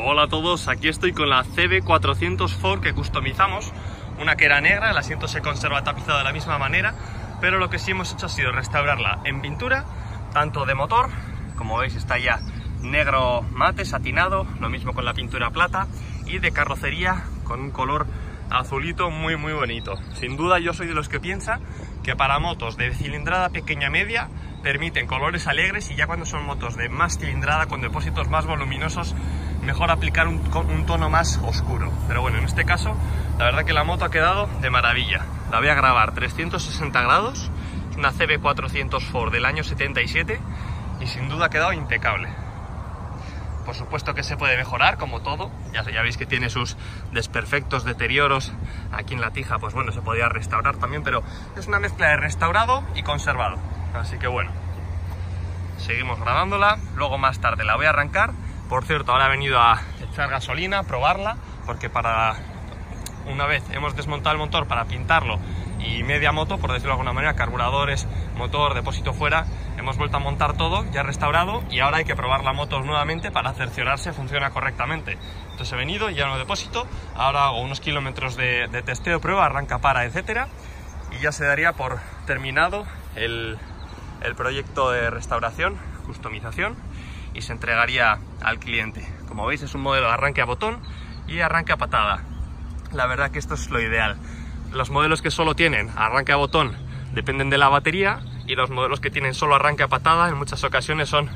Hola a todos, aquí estoy con la CB400 Ford que customizamos, una que era negra, el asiento se conserva tapizado de la misma manera, pero lo que sí hemos hecho ha sido restaurarla en pintura, tanto de motor, como veis está ya negro mate, satinado, lo mismo con la pintura plata, y de carrocería con un color azulito muy muy bonito. Sin duda yo soy de los que piensa que para motos de cilindrada pequeña media permiten colores alegres y ya cuando son motos de más cilindrada con depósitos más voluminosos mejor aplicar un, tono más oscuro. Pero bueno, en este caso la verdad que la moto ha quedado de maravilla. La voy a grabar 360 grados, es una CB400 Ford del año 77 y sin duda ha quedado impecable. Por supuesto que se puede mejorar, como todo. Ya, ya veis que tiene sus desperfectos, deterioros. Aquí en la tija, pues bueno, se podría restaurar también, pero es una mezcla de restaurado y conservado. Así que bueno, seguimos grabándola. Luego más tarde la voy a arrancar. Por cierto, ahora he venido a echar gasolina, probarla, porque para una vez hemos desmontado el motor para pintarlo y media moto, por decirlo de alguna manera, carburadores, motor, depósito fuera, hemos vuelto a montar todo, ya restaurado y ahora hay que probar la moto nuevamente para cerciorarse funciona correctamente. Entonces he venido, ya no depósito, ahora hago unos kilómetros de, de, testeo, prueba, arranca, para, etcétera y ya se daría por terminado el, el proyecto de restauración, customización y se entregaría al cliente. Como veis es un modelo de arranque a botón y arranque a patada. La verdad que esto es lo ideal. Los modelos que solo tienen arranque a botón dependen de la batería y los modelos que tienen solo arranque a patada en muchas ocasiones son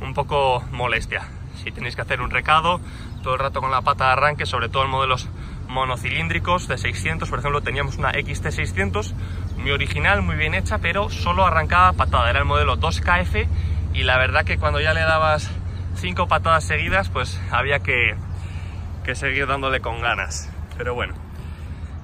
un poco molestia. Si tenéis que hacer un recado todo el rato con la pata de arranque, sobre todo en modelos monocilíndricos de 600, por ejemplo teníamos una XT600 muy original, muy bien hecha, pero solo arrancaba patada, era el modelo 2KF y la verdad que cuando ya le dabas cinco patadas seguidas pues había que, que seguir dándole con ganas. Pero bueno,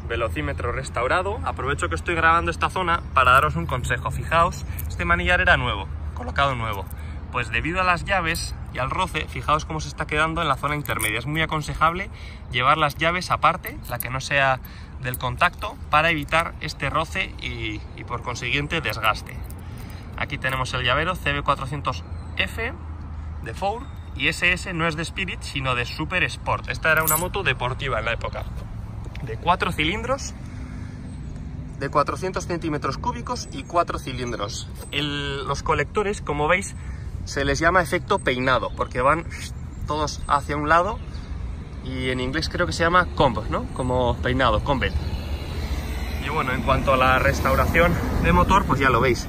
velocímetro restaurado. Aprovecho que estoy grabando esta zona para daros un consejo. Fijaos, este manillar era nuevo, colocado nuevo. Pues debido a las llaves y al roce, fijaos cómo se está quedando en la zona intermedia. Es muy aconsejable llevar las llaves aparte, la que no sea del contacto, para evitar este roce y, y por consiguiente desgaste. Aquí tenemos el llavero CB400F de Ford y SS no es de Spirit sino de Super Sport. Esta era una moto deportiva en la época. De 4 cilindros, de 400 centímetros cúbicos y 4 cilindros. Los colectores, como veis, se les llama efecto peinado porque van todos hacia un lado y en inglés creo que se llama comb, ¿no? Como peinado, combed. Y bueno, en cuanto a la restauración de motor, pues ya lo veis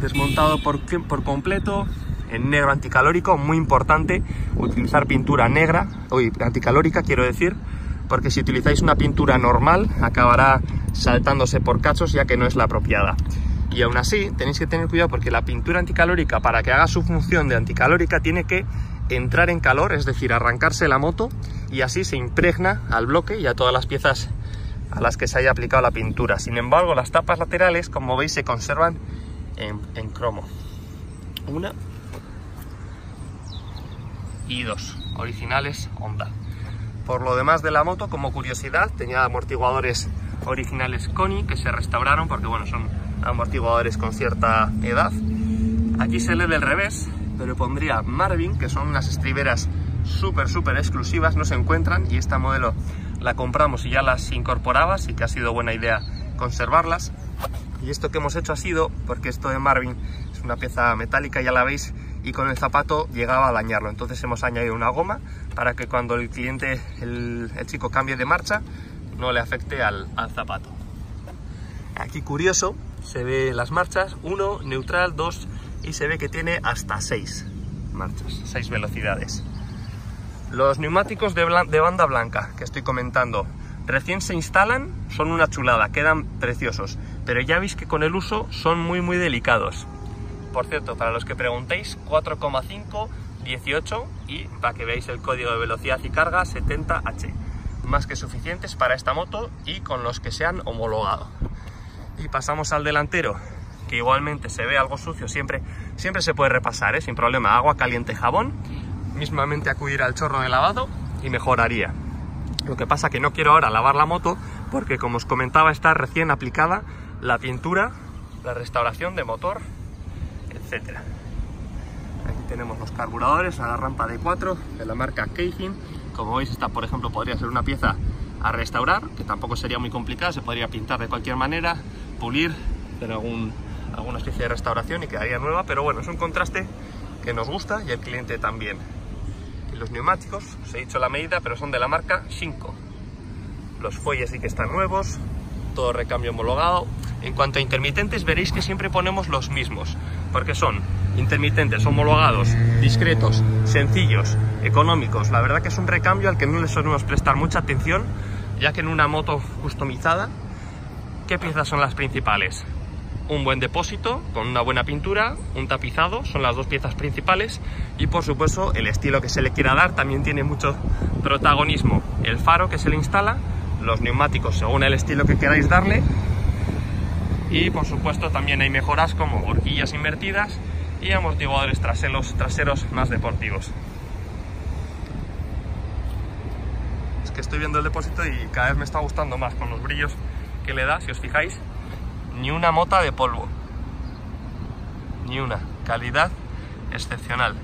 desmontado por, por completo en negro anticalórico, muy importante utilizar pintura negra, uy, anticalórica quiero decir, porque si utilizáis una pintura normal acabará saltándose por cachos ya que no es la apropiada. Y aún así tenéis que tener cuidado porque la pintura anticalórica para que haga su función de anticalórica tiene que entrar en calor, es decir, arrancarse la moto y así se impregna al bloque y a todas las piezas a las que se haya aplicado la pintura. Sin embargo, las tapas laterales, como veis, se conservan en, cromo. Una y dos, originales Honda. Por lo demás de la moto, como curiosidad, tenía amortiguadores originales Koni que se restauraron porque bueno, son amortiguadores con cierta edad. Aquí se lee del revés, pero pondría Marvin, que son unas estriberas súper, súper exclusivas, no se encuentran y esta modelo la compramos y ya las incorporaba, así que ha sido buena idea conservarlas. Y esto que hemos hecho ha sido, porque esto de Marvin es una pieza metálica, ya la veis, y con el zapato llegaba a dañarlo. Entonces hemos añadido una goma para que cuando el cliente, el, chico cambie de marcha, no le afecte al, zapato. Aquí curioso, se ve las marchas, 1, neutral, 2 y se ve que tiene hasta 6 marchas, 6 velocidades. Los neumáticos de banda blanca que estoy comentando, recién se instalan, son una chulada, quedan preciosos, pero ya veis que con el uso son muy muy delicados. Por cierto, para los que preguntéis, 4,5, 18 y para que veáis el código de velocidad y carga 70H. Más que suficientes para esta moto y con los que se han homologado. Y pasamos al delantero, que igualmente se ve algo sucio, siempre, siempre se puede repasar, ¿eh? sin problema. Agua caliente, jabón, mismamente acudir al chorro de lavado y mejoraría. Lo que pasa que no quiero ahora lavar la moto porque como os comentaba está recién aplicada la pintura, la restauración de motor, etc. Aquí tenemos los carburadores a la rampa de 4 de la marca Keijin Como veis, esta por ejemplo podría ser una pieza a restaurar, que tampoco sería muy complicada, se podría pintar de cualquier manera, pulir, hacer algún, alguna especie de restauración y quedaría nueva, pero bueno, es un contraste que nos gusta y el cliente también. Los neumáticos, os he dicho la medida, pero son de la marca Shinko. Los fuelles sí que están nuevos, todo recambio homologado. En cuanto a intermitentes, veréis que siempre ponemos los mismos, porque son intermitentes homologados, discretos, sencillos, económicos. La verdad que es un recambio al que no le solemos prestar mucha atención, ya que en una moto customizada, ¿qué piezas son las principales? Un buen depósito con una buena pintura, un tapizado, son las dos piezas principales y por supuesto el estilo que se le quiera dar también tiene mucho protagonismo. El faro que se le instala, los neumáticos según el estilo que queráis darle y por supuesto también hay mejoras como horquillas invertidas y amortiguadores traseros, traseros más deportivos. Es que estoy viendo el depósito y cada vez me está gustando más con los brillos que le da, si os fijáis, ni una mota de polvo. Ni una. Calidad excepcional.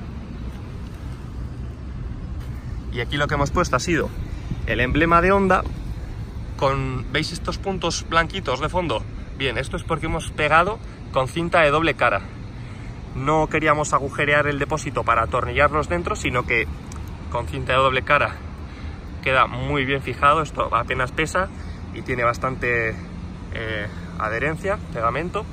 Y aquí lo que hemos puesto ha sido el emblema de Honda con, ¿veis estos puntos blanquitos de fondo? Bien, esto es porque hemos pegado con cinta de doble cara no queríamos agujerear el depósito para atornillarlos dentro, sino que con cinta de doble cara queda muy bien fijado, esto apenas pesa y tiene bastante eh, adherencia, pegamento.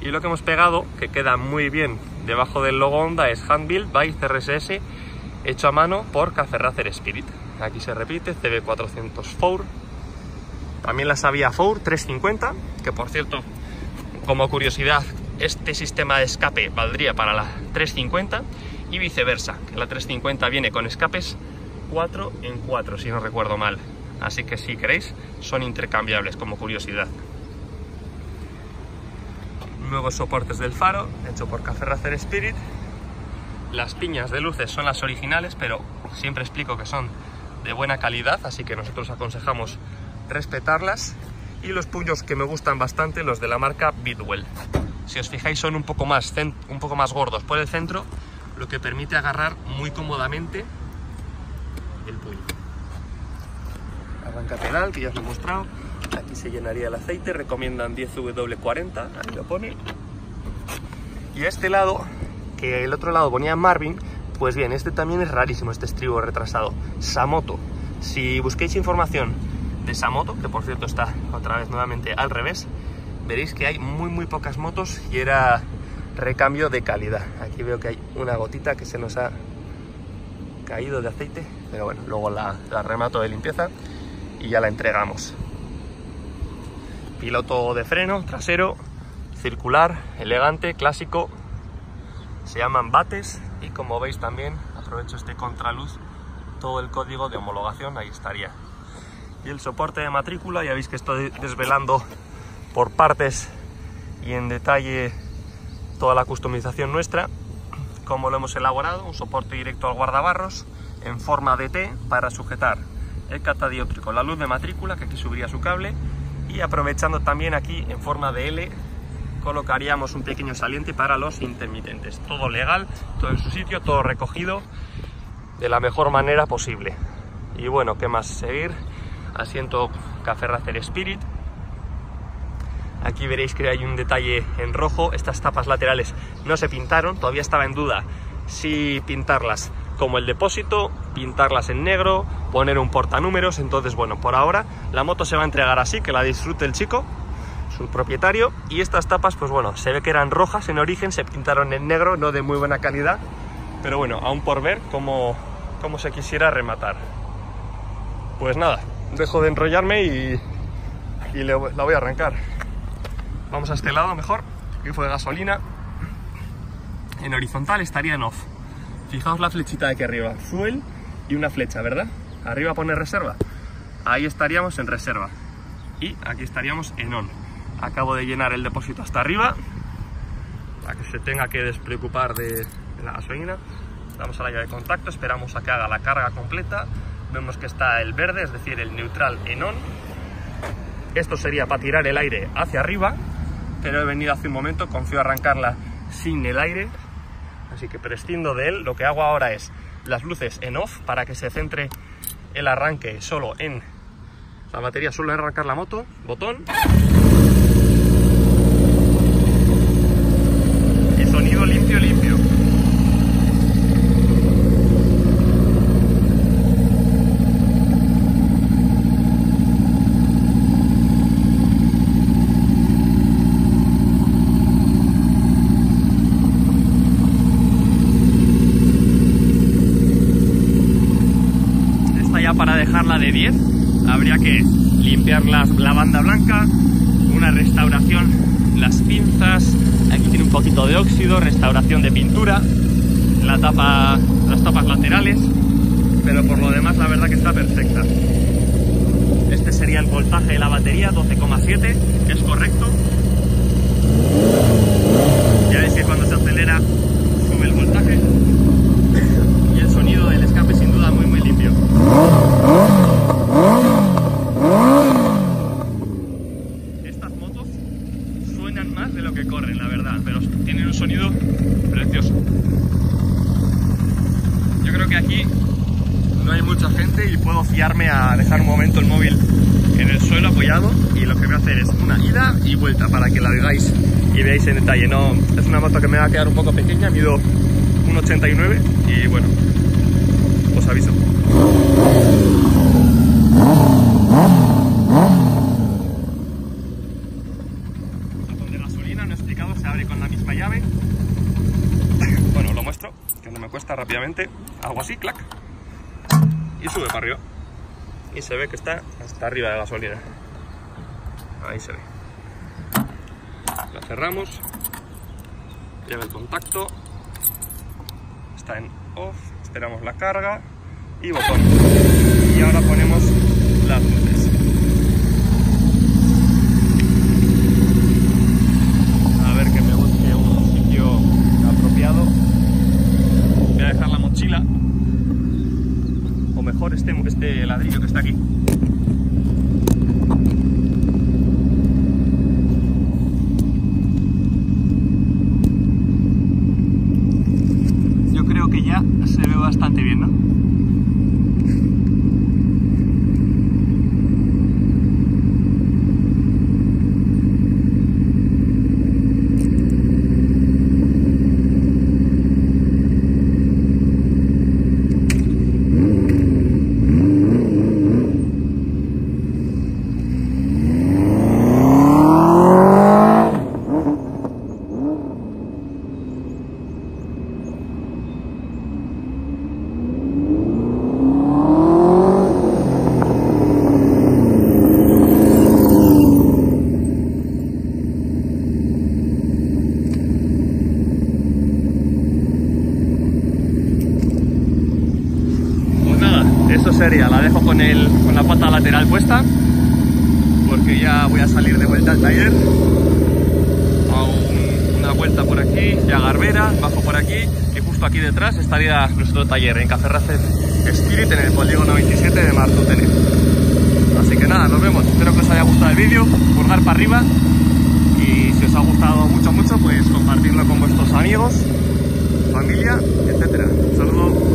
Y lo que hemos pegado, que queda muy bien debajo del logo Honda, es Handbuild by CRSS, hecho a mano por Café Racer Spirit. Aquí se repite, CB400 Four. También la sabía Four 350, que por cierto, como curiosidad, este sistema de escape valdría para la 350 y viceversa, que la 350 viene con escapes 4 en 4, si no recuerdo mal. Así que si queréis, son intercambiables como curiosidad. Nuevos soportes del faro, hecho por Café Racer Spirit. Las piñas de luces son las originales, pero siempre explico que son de buena calidad, así que nosotros aconsejamos respetarlas. Y los puños que me gustan bastante, los de la marca Bidwell si os fijáis son un poco más, un poco más gordos por el centro, lo que permite agarrar muy cómodamente el puño. Arranca pedal, que ya os lo he mostrado. Aquí se llenaría el aceite, recomiendan 10W40, ahí lo pone. Y a este lado, que el otro lado ponía Marvin, pues bien, este también es rarísimo, este estribo retrasado. Samoto. Si busquéis información de Samoto, que por cierto está otra vez nuevamente al revés, veréis que hay muy muy pocas motos y era recambio de calidad. Aquí veo que hay una gotita que se nos ha caído de aceite, pero bueno, luego la, remato de limpieza y ya la entregamos. Piloto de freno trasero, circular, elegante, clásico. Se llaman bates y como veis también, aprovecho este contraluz, todo el código de homologación ahí estaría. Y el soporte de matrícula, ya veis que estoy desvelando por partes y en detalle toda la customización nuestra, como lo hemos elaborado, un soporte directo al guardabarros en forma de T para sujetar el catadióptrico, la luz de matrícula, que aquí subiría su cable, y aprovechando también aquí en forma de L colocaríamos un pequeño saliente para los intermitentes. Todo legal, todo en su sitio, todo recogido de la mejor manera posible. Y bueno, ¿qué más seguir? Asiento Café Racer Spirit, Aquí veréis que hay un detalle en rojo. Estas tapas laterales no se pintaron, todavía estaba en duda si pintarlas como el depósito, pintarlas en negro, poner un portanúmeros. Entonces, bueno, por ahora la moto se va a entregar así, que la disfrute el chico, su propietario. Y estas tapas, pues bueno, se ve que eran rojas en origen, se pintaron en negro, no de muy buena calidad. Pero bueno, aún por ver cómo, cómo se quisiera rematar. Pues nada, dejo de enrollarme y, la voy a arrancar. Vamos a este lado mejor, grifo de gasolina. En horizontal estaría en off. Fijaos la flechita de aquí arriba, fuel y una flecha, ¿verdad? Arriba pone reserva. Ahí estaríamos en reserva. Y aquí estaríamos en on. Acabo de llenar el depósito hasta arriba, para que se tenga que despreocupar de, la gasolina. Damos a la llave de contacto, esperamos a que haga la carga completa. Vemos que está el verde, es decir, el neutral en on. Esto sería para tirar el aire hacia arriba pero he venido hace un momento, confío arrancarla sin el aire, así que prescindo de él. Lo que hago ahora es las luces en off para que se centre el arranque solo en la batería, solo en arrancar la moto, botón. Y sonido limpio, limpio. Esta ya para de 10 habría que limpiar la, la banda blanca, una restauración, las pinzas, aquí tiene un poquito de óxido, restauración de pintura, la tapa, las tapas laterales, pero por lo demás la verdad que está perfecta. Este sería el voltaje de la batería, 12,7, que es correcto. Ya veis que cuando se acelera sube el voltaje y el sonido del escape sin duda muy muy limpio. Estas motos suenan más de lo que corren, la verdad, pero tienen un sonido precioso. Yo creo que aquí no hay mucha gente y puedo fiarme a dejar un momento el móvil en el suelo apoyado y lo que voy a hacer es una ida y vuelta para que la veáis y veáis en detalle. No, es una moto que me va a quedar un poco pequeña, mido 1,89 y bueno, os aviso. Botón de gasolina, no he con la misma llave. Bueno, lo muestro, que no me cuesta rápidamente. Hago así, clac. Y sube para arriba. Y se ve que está hasta arriba de gasolina. Ahí se ve. La cerramos. Lleva el contacto. Está en off. Esperamos la carga. Y botón. Y ahora ponemos las luces. A ver que me busque un sitio apropiado. Voy a dejar la mochila. O mejor este, este ladrillo que está aquí. Ya se ve bastante bien, ¿no? Pues nada, eso sería, la dejo con, el, con la pata lateral puesta, ya voy a salir de vuelta al taller. Hago un- una vuelta por aquí, ya Garbera, bajo por aquí, y justo aquí detrás estaría nuestro taller en Café Racer Spirit en el polígono 27 de Martutene. Así que nada, nos vemos. Espero que os haya gustado el vídeo, pulgar para arriba, y si os ha gustado mucho, mucho, pues compartirlo con vuestros amigos, familia, etcétera. Un saludo.